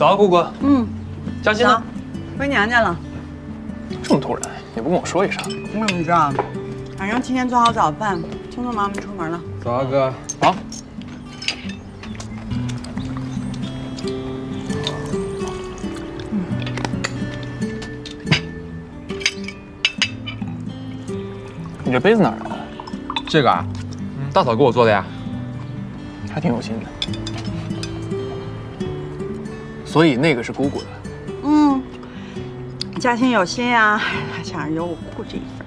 早，姑姑。嗯，佳欣呢？回娘家了。这么突然，也不跟我说一声。我怎么知道？反正提前做好早饭，匆匆忙忙出门了。走啊，哥。好。你这杯子哪儿来的？这个啊，大嫂给我做的呀，还挺有心的。所以那个是姑姑的。嗯，嘉欣有心啊，还想着有我姑这一份。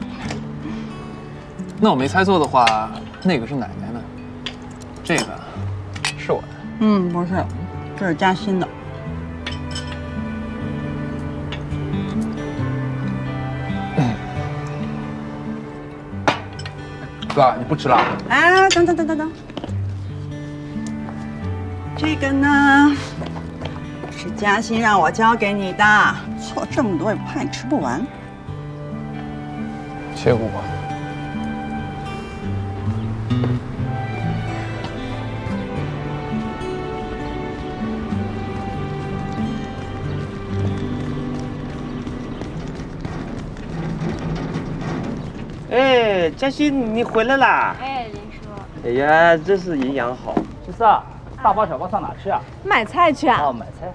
那我没猜错的话，那个是奶奶的，这个是我的。嗯，不是，这是嘉欣的。哥，你不吃了？哎，等等等等等，这个呢是嘉欣让我交给你的，做这么多也怕你吃不完。谢谢姑姑。哎，嘉欣，你回来啦！哎，林叔。哎呀，真是营养好。不是啊，大包小包上哪去啊？买菜去啊。哦，买菜。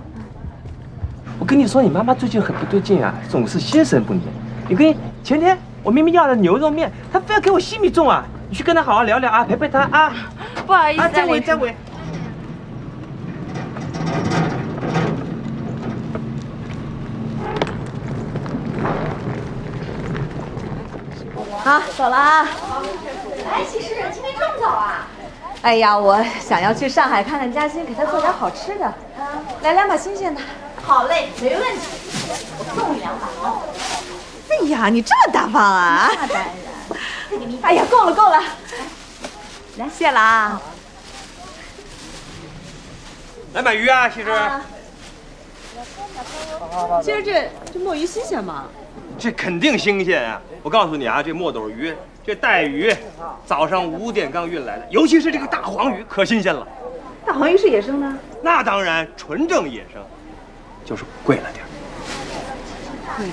我跟你说，你妈妈最近很不对劲啊，总是心神不宁。你跟前天我明明要了牛肉面，她非要给我西米粽啊！你去跟她好好聊聊啊，陪陪她啊。不好意思，啊，张伟，张伟。好，走了啊。哎，其实今天这么早啊？哎呀，我想要去上海看看嘉欣，给她做点好吃的。啊，来两把新鲜的。好嘞，没问题。我送你两把啊。哎呀，你这么大方啊！那当然。哎呀，够了够了，来谢了啊。来买鱼啊，西施。今儿这这墨鱼新鲜吗？这肯定新鲜啊！我告诉你啊，这墨斗鱼、这带鱼，早上五点刚运来的，尤其是这个大黄鱼，可新鲜了。大黄鱼是野生的？那当然，纯正野生，就是贵了点。贵？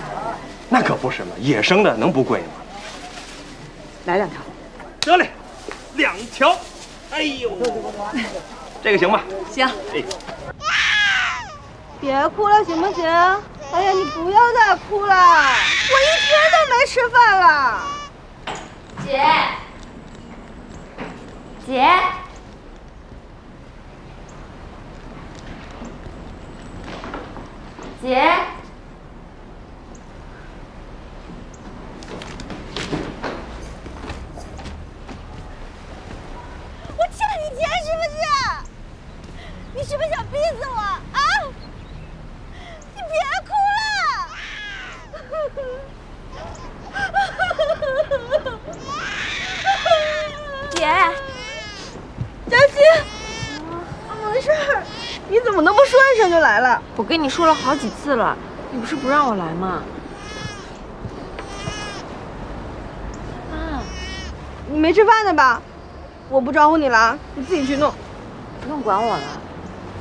那可不是嘛，野生的能不贵吗？来两条。得嘞，两条。哎呦，这个行吧？行。哎。别哭了，行不行？哎呀，你不要再哭了，我一天都没吃饭了。姐，姐，姐，我欠你钱是不是？你是不是想逼死我啊？你别哭了。姐，嘉欣，没事儿，你怎么那么说一声就来了？我跟你说了好几次了，你不是不让我来吗？啊，你没吃饭呢吧？我不招呼你了，你自己去弄。不用管我了，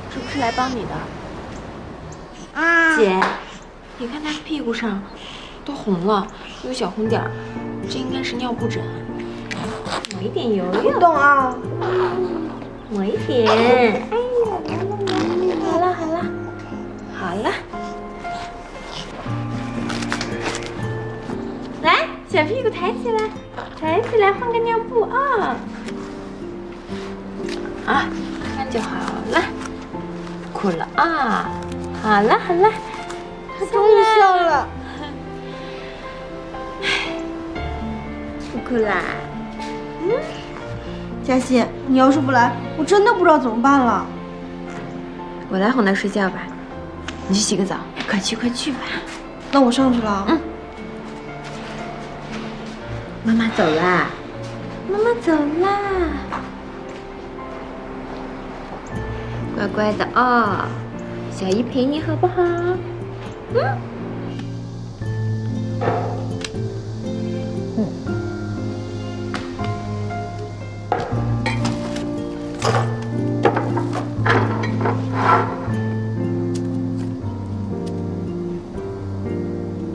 这不是来帮你的。啊，姐，你看他屁股上都红了，有小红点儿，这应该是尿布疹。抹一点油油。动啊！抹一点。哎呀，抬起来，换个尿布啊。啊，这样就好了。哭了啊！好了好了，他终于笑了。不哭啦。嗯，嘉欣，你要是不来，我真的不知道怎么办了。我来哄他睡觉吧，你去洗个澡，快去快去吧。那我上去了。嗯。妈妈走啦，妈妈走啦，乖乖的哦，小姨陪你好不好？嗯。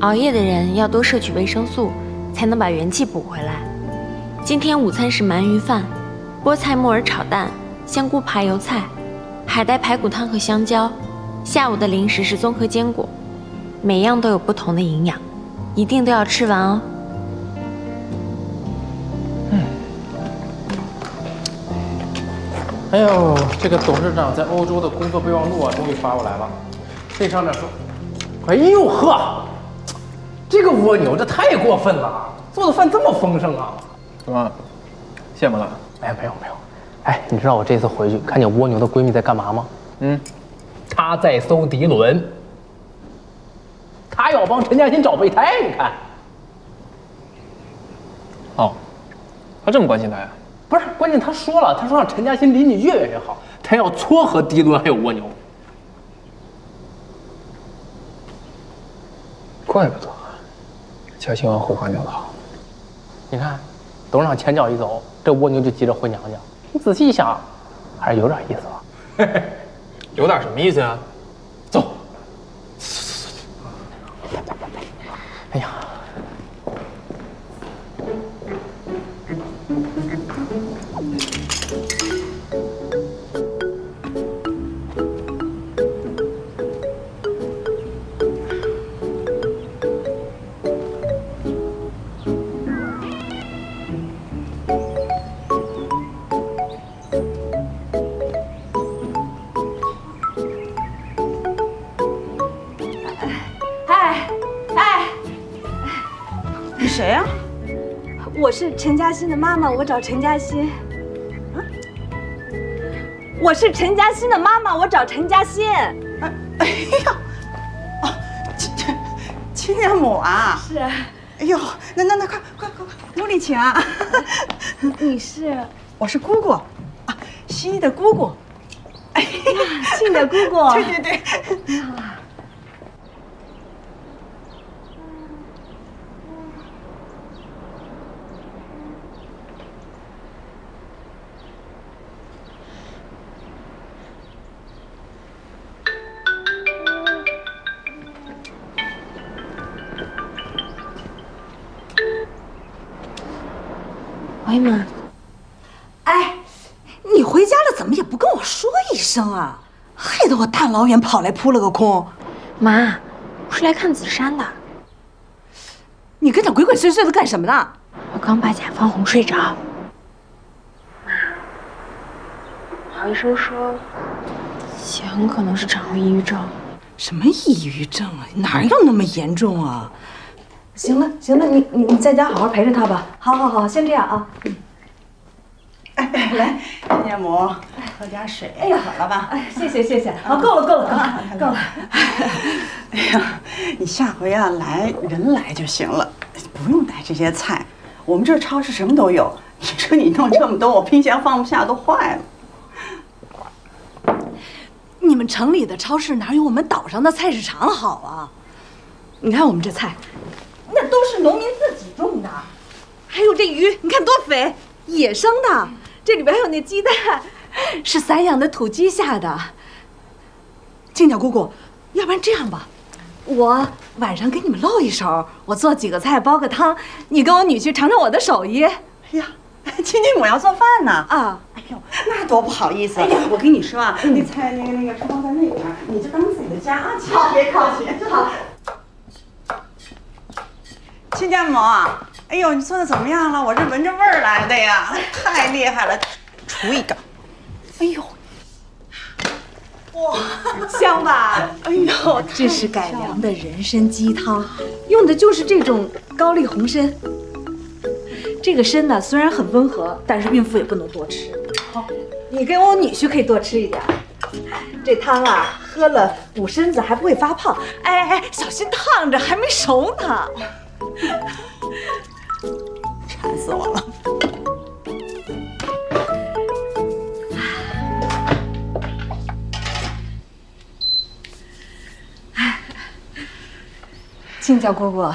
熬夜的人要多摄取维生素，才能把元气补回来。今天午餐是鳗鱼饭、菠菜木耳炒蛋、香菇扒油菜、海带排骨汤和香蕉。下午的零食是综合坚果，每样都有不同的营养，一定都要吃完哦。哎呦，这个董事长在欧洲的工作备忘录啊，终于发过来了。这上面说，哎呦呵，这个蜗牛这太过分了，做的饭这么丰盛啊！怎么，羡慕了？哎，没有没有。哎，你知道我这次回去看见蜗牛的闺蜜在干嘛吗？嗯，她在搜迪伦，她要帮陈嘉欣找备胎。你看，哦，她这么关心他呀？不是，关键她说了，她说让陈嘉欣离你越远越好，她要撮合迪伦还有蜗牛。怪不得，嘉欣后花鸟的好。你看，董事长前脚一走，这蜗牛就急着回娘家。你仔细一想，还是有点意思吧？有点什么意思啊？谁呀、我是陈嘉欣的妈妈，我找陈嘉欣。我是陈嘉欣的妈妈，我找陈嘉欣。哎呀，哦，亲亲家母啊！是。哎呦，那那那快快快快，屋里请啊！你是？我是姑姑，啊，西的姑姑。哎呀，亲的姑姑。对 对对。你好。喂，回家了，怎么也不跟我说一声啊？害得我大老远跑来扑了个空。妈，我是来看紫珊的。你跟他鬼鬼祟祟的干什么呢？我刚把贾方红睡着。妈，郝医生说，姐很可能是产后抑郁症。什么抑郁症啊？哪有那么严重啊？行了行了，你你你在家好好陪着他吧。好好好，先这样啊。哎，来，亲家母，喝点水。哎呀，好了吧？哎，谢谢 谢谢，好，够了够了够了够了。哎呀，你下回啊来人来就行了，不用带这些菜。我们这儿超市什么都有。你说你弄这么多，我冰箱放不下，都坏了。你们城里的超市哪有我们岛上的菜市场好啊？你看我们这菜，那都是农民自己种的，还有这鱼，你看多肥，野生的。这里边还有那鸡蛋，是散养的土鸡下的。静家姑姑，要不然这样吧，我晚上给你们露一手，我做几个菜，煲个汤，你跟我女婿尝尝我的手艺。哎呀，亲家母要做饭呢啊！哎呦，那多不好意思。哎呀，我跟你说啊，那菜那个那个厨房在那边，你就当自己的家啊。好，别客气。好。亲家母，哎呦，你做的怎么样了？我这闻着味儿来的呀，太厉害了，厨艺高。哎呦，哇，香吧？哎呦，这是改良的人参鸡汤，用的就是这种高丽红参。这个参呢，虽然很温和，但是孕妇也不能多吃。好，你跟我女婿可以多吃一点。这汤啊，喝了补身子，还不会发胖。哎哎哎，小心烫着，还没熟呢。馋死我了！亲家姑姑，